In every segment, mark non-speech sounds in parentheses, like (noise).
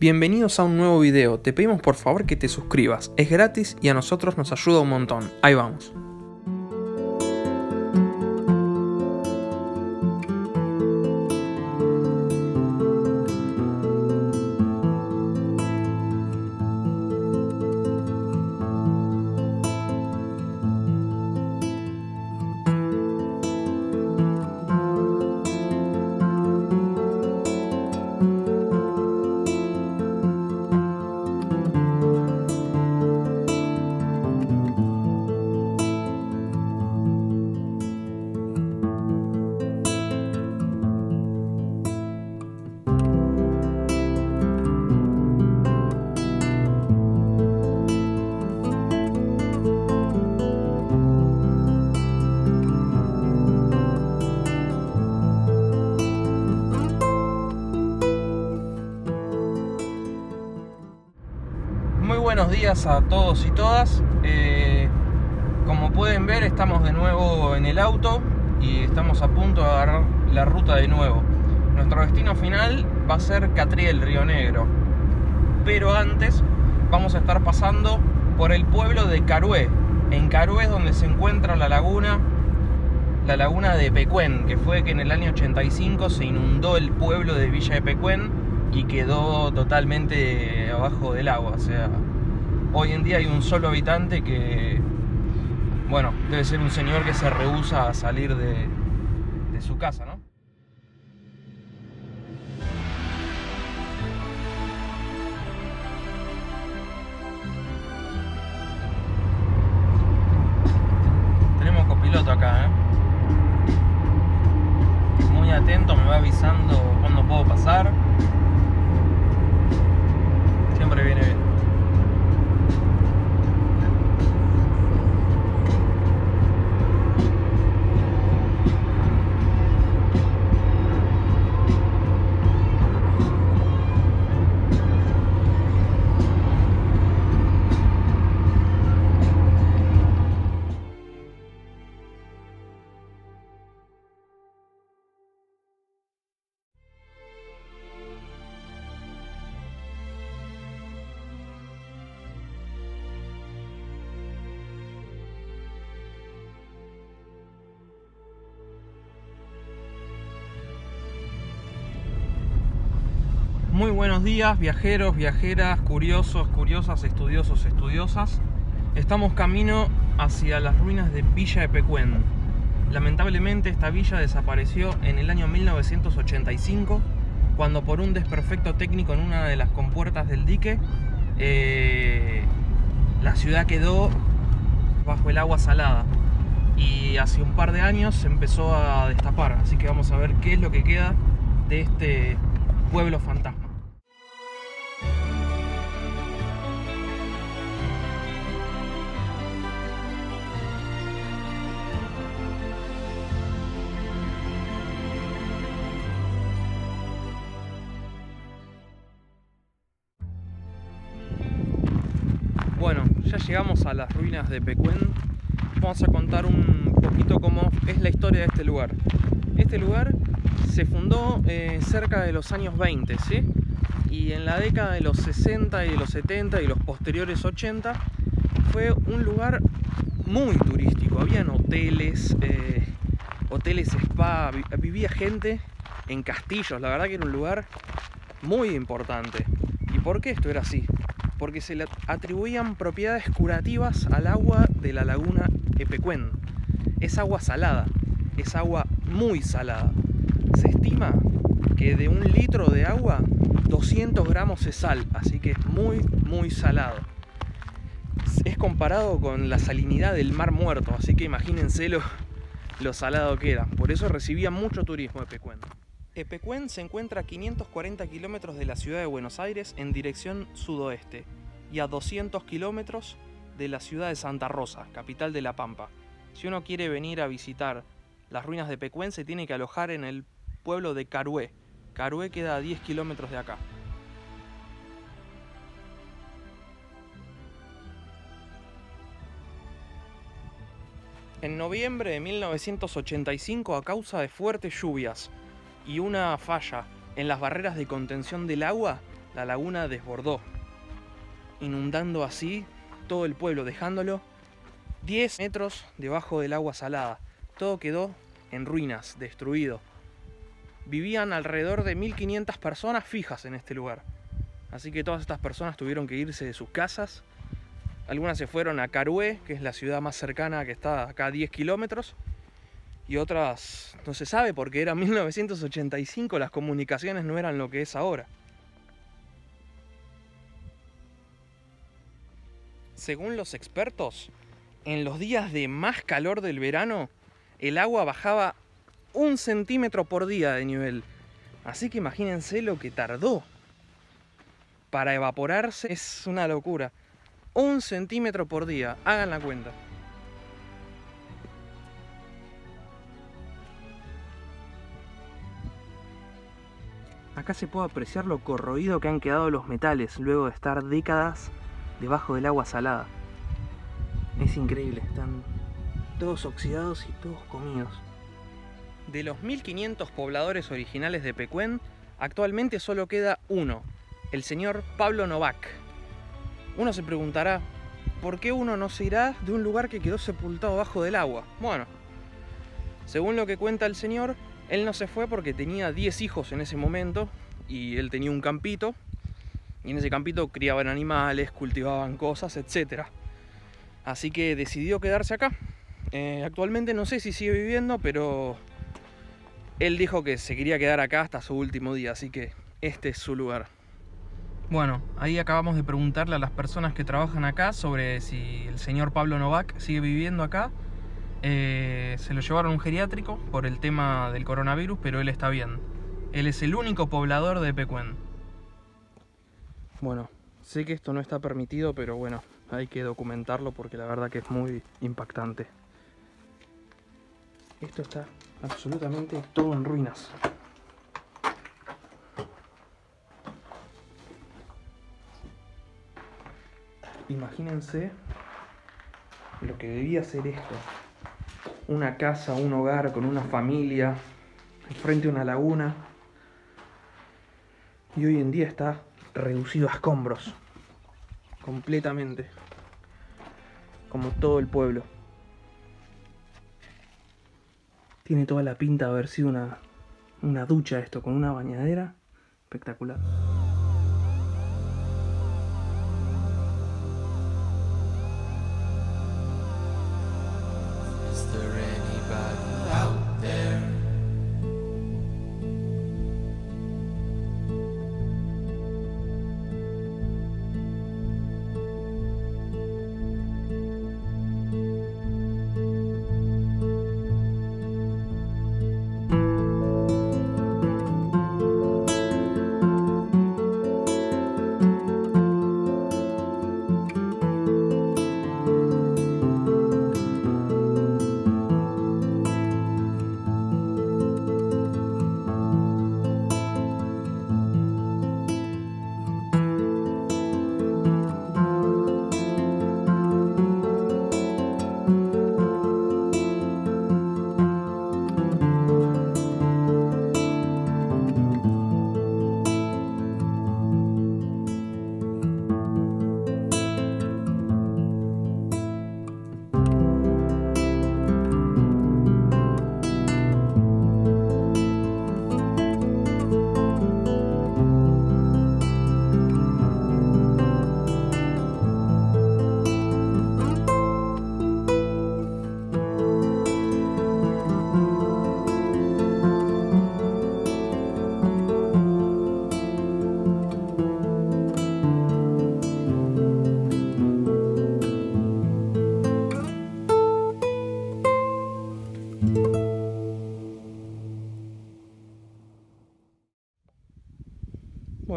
Bienvenidos a un nuevo video, te pedimos por favor que te suscribas, es gratis y a nosotros nos ayuda un montón. Ahí vamos. Días a todos y todas. Eh, como pueden ver, estamos de nuevo en el auto y estamos a punto de agarrar la ruta de nuevo. Nuestro destino final va a ser Catriel, Río Negro. Pero antes vamos a estar pasando por el pueblo de Carué. En Carué es donde se encuentra la laguna, la laguna de Pecuén, que fue que en el año 85 se inundó el pueblo de Villa de Pecuén y quedó totalmente abajo del agua. O sea, hoy en día hay un solo habitante que, bueno, debe ser un señor que se rehúsa a salir de, de su casa, ¿no? Muy buenos días, viajeros, viajeras, curiosos, curiosas, estudiosos, estudiosas. Estamos camino hacia las ruinas de Villa de Pecuén. Lamentablemente esta villa desapareció en el año 1985 cuando por un desperfecto técnico en una de las compuertas del dique eh, la ciudad quedó bajo el agua salada y hace un par de años se empezó a destapar así que vamos a ver qué es lo que queda de este pueblo fantasma llegamos a las ruinas de Pecuén. Vamos a contar un poquito cómo es la historia de este lugar. Este lugar se fundó eh, cerca de los años 20, ¿sí? Y en la década de los 60 y de los 70 y los posteriores 80 fue un lugar muy turístico. Habían hoteles, eh, hoteles spa, vi- vivía gente en castillos. La verdad que era un lugar muy importante. ¿Y por qué esto era así? Porque se le atribuían propiedades curativas al agua de la laguna Epecuén. Es agua salada, es agua muy salada. Se estima que de un litro de agua, 200 gramos es sal, así que es muy, muy salado. Es comparado con la salinidad del mar muerto, así que imagínense lo, lo salado que era. Por eso recibía mucho turismo Epecuén. Epecuén se encuentra a 540 kilómetros de la ciudad de Buenos Aires en dirección sudoeste y a 200 kilómetros de la ciudad de Santa Rosa, capital de La Pampa. Si uno quiere venir a visitar las ruinas de Pecuén, se tiene que alojar en el pueblo de Carué. Carué queda a 10 kilómetros de acá. En noviembre de 1985, a causa de fuertes lluvias y una falla en las barreras de contención del agua, la laguna desbordó, inundando así todo el pueblo, dejándolo 10 metros debajo del agua salada. Todo quedó en ruinas, destruido. Vivían alrededor de 1500 personas fijas en este lugar. Así que todas estas personas tuvieron que irse de sus casas. Algunas se fueron a Carué, que es la ciudad más cercana que está acá a 10 kilómetros. Y otras no se sabe porque era (laughs) 1985, las comunicaciones no eran lo que es ahora. Según los expertos, en los días de más calor del verano, el agua bajaba un centímetro por día de nivel. Así que imagínense lo que tardó para evaporarse. Es una locura. Un centímetro por día, hagan la cuenta. Acá se puede apreciar lo corroído que han quedado los metales luego de estar décadas debajo del agua salada. Es increíble, están todos oxidados y todos comidos. De los 1500 pobladores originales de Pecuén, actualmente solo queda uno, el señor Pablo Novak. Uno se preguntará, ¿por qué uno no se irá de un lugar que quedó sepultado bajo del agua? Bueno, según lo que cuenta el señor, él no se fue porque tenía 10 hijos en ese momento y él tenía un campito y en ese campito criaban animales, cultivaban cosas, etc. Así que decidió quedarse acá. Eh, actualmente no sé si sigue viviendo, pero él dijo que se quería quedar acá hasta su último día, así que este es su lugar. Bueno, ahí acabamos de preguntarle a las personas que trabajan acá sobre si el señor Pablo Novak sigue viviendo acá. Eh, se lo llevaron a un geriátrico por el tema del coronavirus, pero él está bien. Él es el único poblador de Pecuén. Bueno, sé que esto no está permitido, pero bueno, hay que documentarlo porque la verdad que es muy impactante. Esto está absolutamente todo en ruinas. Imagínense lo que debía ser esto. Una casa, un hogar con una familia, frente a una laguna. Y hoy en día está reducido a escombros. Completamente. Como todo el pueblo. Tiene toda la pinta de haber sido una, una ducha esto, con una bañadera espectacular.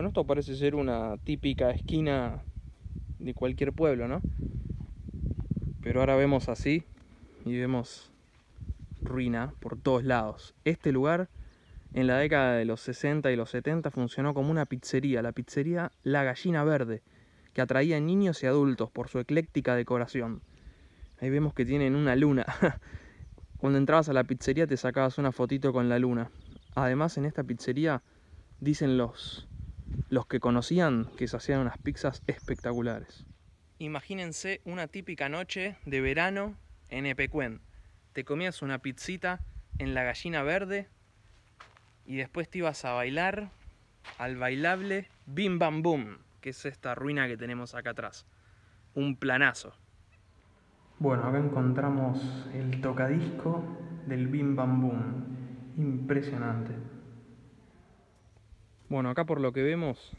Esto parece ser una típica esquina de cualquier pueblo, ¿no? Pero ahora vemos así y vemos ruina por todos lados. Este lugar en la década de los 60 y los 70 funcionó como una pizzería, la pizzería La Gallina Verde, que atraía niños y adultos por su ecléctica decoración. Ahí vemos que tienen una luna. (laughs) Cuando entrabas a la pizzería te sacabas una fotito con la luna. Además en esta pizzería dicen los los que conocían que se hacían unas pizzas espectaculares. Imagínense una típica noche de verano en Epecuén. Te comías una pizzita en la gallina verde y después te ibas a bailar al bailable Bim Bam Boom, que es esta ruina que tenemos acá atrás. Un planazo. Bueno, acá encontramos el tocadisco del Bim Bam Boom. Impresionante. Bueno, acá por lo que vemos,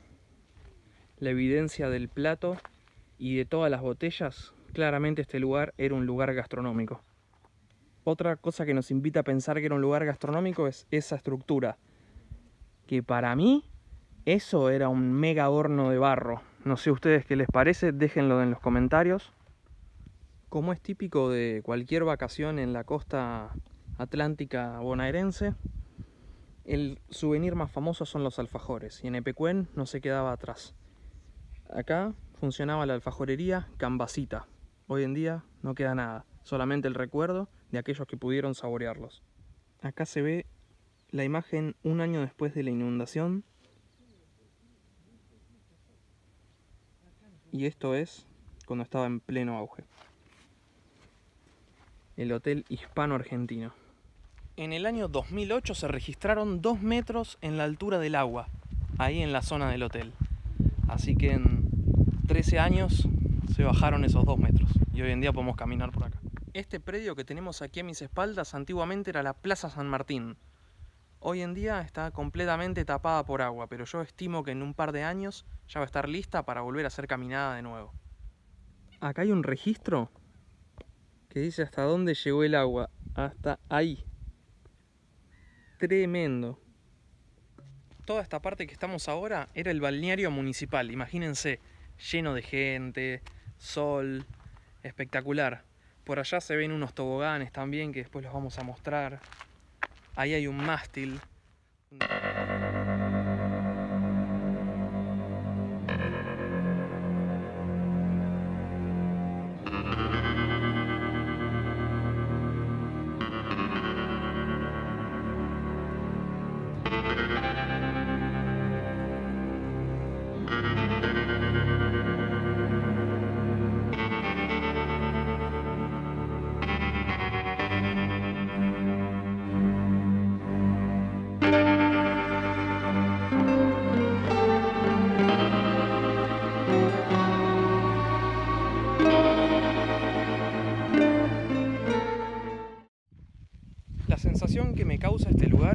la evidencia del plato y de todas las botellas, claramente este lugar era un lugar gastronómico. Otra cosa que nos invita a pensar que era un lugar gastronómico es esa estructura, que para mí eso era un mega horno de barro. No sé a ustedes qué les parece, déjenlo en los comentarios. Como es típico de cualquier vacación en la costa atlántica bonaerense, el souvenir más famoso son los alfajores y en Epecuén no se quedaba atrás. Acá funcionaba la alfajorería Cambasita. Hoy en día no queda nada, solamente el recuerdo de aquellos que pudieron saborearlos. Acá se ve la imagen un año después de la inundación. Y esto es cuando estaba en pleno auge. El Hotel Hispano Argentino. En el año 2008 se registraron 2 metros en la altura del agua, ahí en la zona del hotel. Así que en 13 años se bajaron esos 2 metros y hoy en día podemos caminar por acá. Este predio que tenemos aquí a mis espaldas antiguamente era la Plaza San Martín, Hoy en día está completamente tapada por agua, pero yo estimo que en un par de años ya va a estar lista para volver a ser caminada de nuevo. Acá hay un registro que dice hasta dónde llegó el agua. Hasta ahí. Tremendo. Toda esta parte que estamos ahora era el balneario municipal. Imagínense, lleno de gente, sol, espectacular. Por allá se ven unos toboganes también que después los vamos a mostrar. Ahí hay un mástil.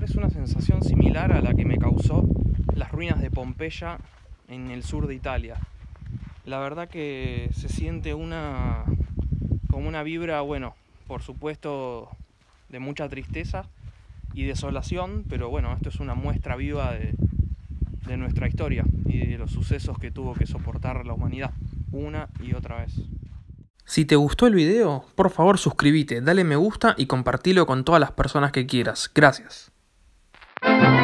Es una sensación similar a la que me causó las ruinas de Pompeya en el sur de Italia. La verdad que se siente una como una vibra, bueno, por supuesto de mucha tristeza y desolación, pero bueno, esto es una muestra viva de, de nuestra historia y de los sucesos que tuvo que soportar la humanidad una y otra vez. Si te gustó el video, por favor suscríbete, dale me gusta y compartilo con todas las personas que quieras. Gracias. Thank you.